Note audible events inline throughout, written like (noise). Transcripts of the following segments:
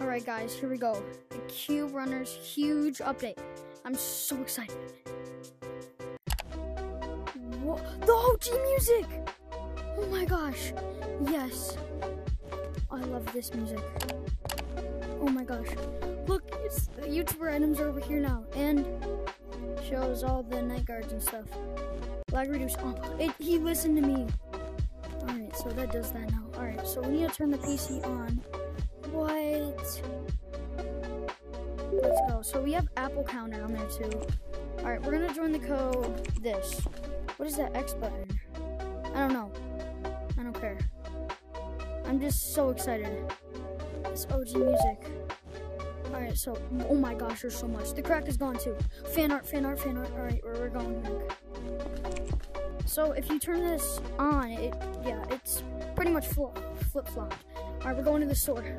Alright, guys, here we go. The Cube Runners huge update. I'm so excited. Whoa, the OG music! Oh my gosh. Yes. I love this music. Oh my gosh. Look, it's the YouTuber items are over here now. And shows all the night guards and stuff. Lag reduce. Oh, it, he listened to me. Alright, so that does that now. Alright, so we need to turn the PC on. Let's. So we have Apple counter on there too. Alright, we're gonna join the code this. What is that X button? I don't know. I don't care. I'm just so excited. It's OG music. Alright, so, oh my gosh, there's so much. The crack is gone too. Fan art, fan art, fan art. Alright, we're, we're going. So if you turn this on, it, yeah, it's pretty much flip flop. Alright, we're going to the store.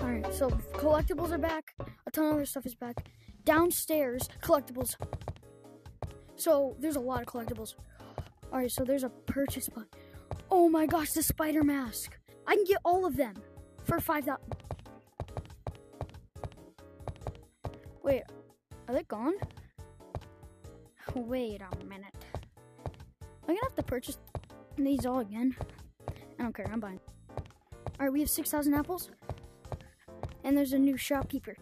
Alright, so collectibles are back. Ton of other stuff is back. Downstairs, collectibles. So there's a lot of collectibles. Alright, so there's a purchase button. Oh my gosh, the spider mask. I can get all of them for 5,000. Wait, are they gone? (laughs) Wait a minute. I'm gonna have to purchase these all again. I don't care, I'm buying. Alright, we have 6,000 apples. And there's a new shopkeeper.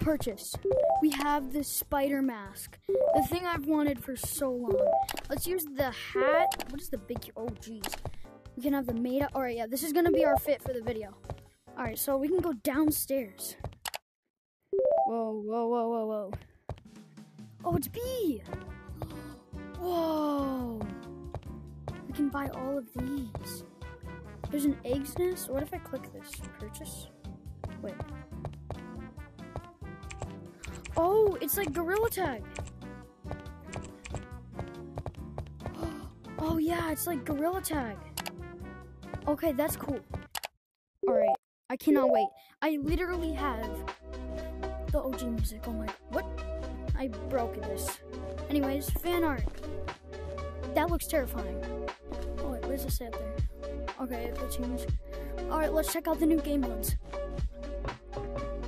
Purchase. We have the spider mask. The thing I've wanted for so long. Let's use the hat. What is the big, oh geez. We can have the made up, alright, yeah, this is gonna be our fit for the video. Alright, so we can go downstairs. Whoa, whoa, whoa, whoa, whoa. Oh, it's B! Whoa! We can buy all of these. There's an egg's nest. What if I click this? Purchase? Wait. Oh, it's like Gorilla Tag. Oh yeah, it's like Gorilla Tag. Okay, that's cool. Alright, I cannot wait. I literally have the OG music. Oh my, what? I broke this. Anyways, fan art. That looks terrifying. Oh wait, it say up there? Okay, let's change. Alright, let's check out the new game modes.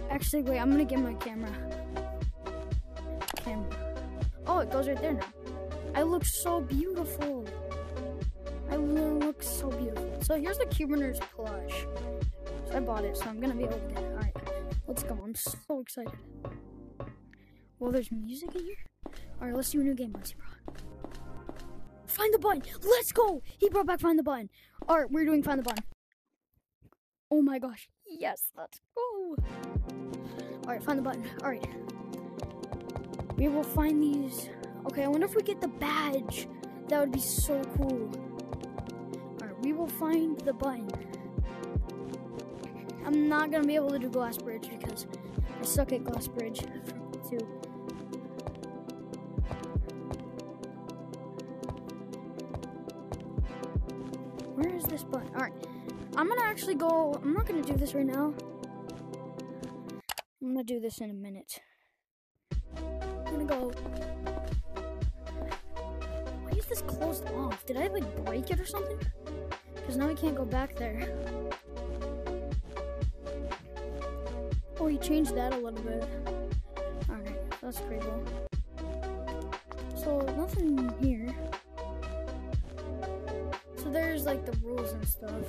Actually, wait, I'm gonna get my. Camera. It goes right there now. I look so beautiful. I look so beautiful. So here's the Cube Runners plush. So I bought it, so I'm gonna be able to get it. Alright, let's go. I'm so excited. Well, there's music in here. Alright, let's do a new game. Let's see. Find the button. Let's go. He brought back find the button. Alright, we're doing find the button. Oh my gosh. Yes, let's go. Alright, find the button. Alright. We will find these. Okay, I wonder if we get the badge. That would be so cool. Alright, we will find the button. I'm not gonna be able to do glass bridge because I suck at glass bridge too. Where is this button? Alright. I'm gonna actually go. I'm not gonna do this right now. I'm gonna do this in a minute. Gonna go. Why is this closed off? Did I like break it or something? Because now I can't go back there. Oh, he changed that a little bit. Alright, that's pretty cool. So, nothing here. So there's like the rules and stuff.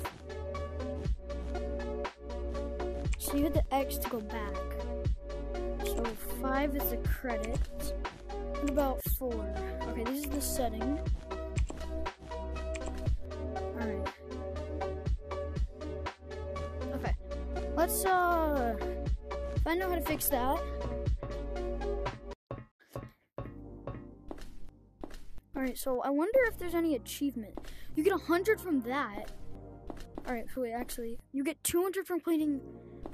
So you hit the X to go back. Five is the credit. What about four? Okay, this is the setting. Alright. Okay. Let's uh find out how to fix that. Alright, so I wonder if there's any achievement. You get 100 from that. Alright, so wait, actually, you get 200 from completing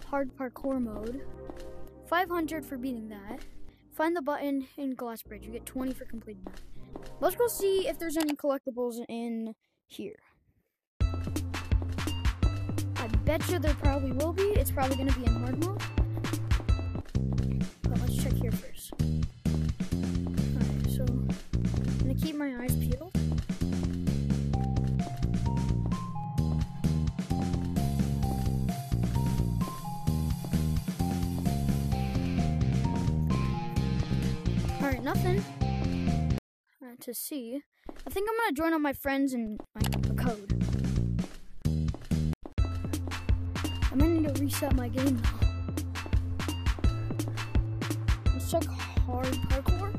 hard parkour mode, 500 for beating that. Find the button in Glass Bridge. You get 20 for completing that. Let's go see if there's any collectibles in here. I bet you there probably will be. It's probably going to be in hard mode. But let's check here first. Alright, so I'm going to keep my eyes peeled. Nothing to see. I think I'm gonna join up my friends and my code. I'm gonna need to reset my game though. Let's check hard parkour.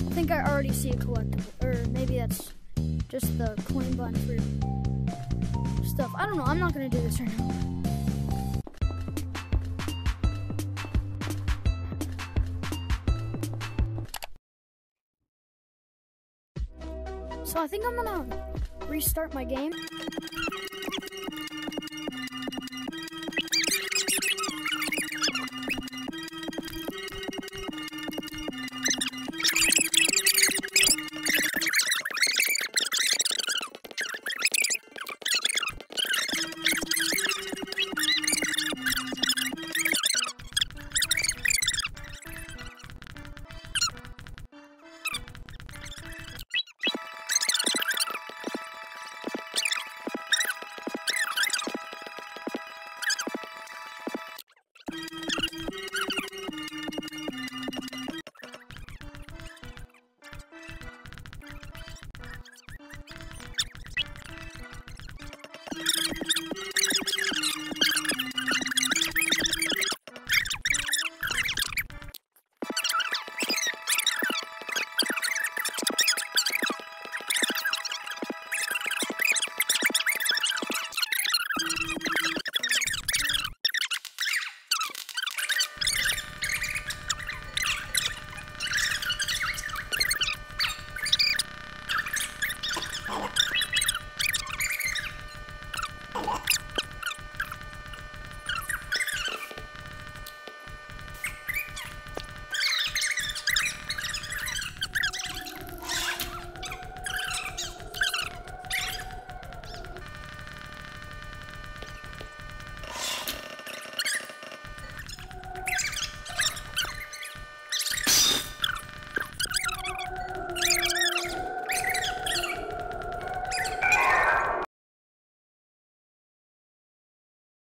I think I already see a collectible, or maybe that's just the coin button for stuff. I don't know. I'm not gonna do this right now. So I think I'm gonna restart my game.